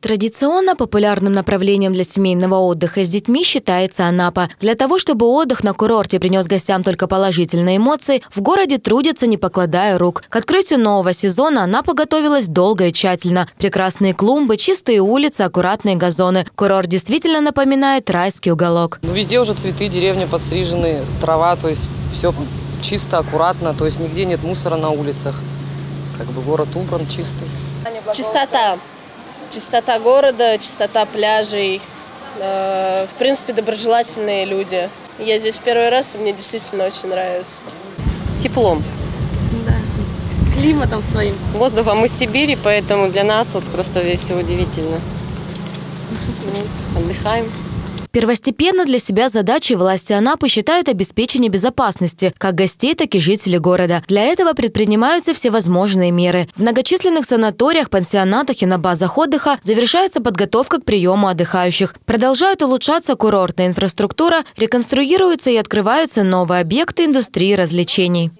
Традиционно популярным направлением для семейного отдыха с детьми считается Анапа. Для того, чтобы отдых на курорте принес гостям только положительные эмоции, в городе трудятся, не покладая рук. К открытию нового сезона Анапа готовилась долго и тщательно. Прекрасные клумбы, чистые улицы, аккуратные газоны. Курорт действительно напоминает райский уголок. Ну, везде уже цветы, деревня подстрижены, трава, то есть все чисто, аккуратно, то есть нигде нет мусора на улицах. Как бы город убран, чистый. Чистота. Чистота города, чистота пляжей. Э, В принципе, доброжелательные люди. Я здесь первый раз, и мне действительно очень нравится. теплом, климатом своим. воздухом из Сибири, поэтому для нас вот просто все удивительно. Вот, Отдыхаем. Первостепенно для себя задачей власти Анапы считают обеспечение безопасности как гостей, так и жителей города. Для этого предпринимаются всевозможные меры. В многочисленных санаториях, пансионатах и на базах отдыха завершается подготовка к приему отдыхающих. Продолжают улучшаться курортная инфраструктура, реконструируются и открываются новые объекты индустрии развлечений.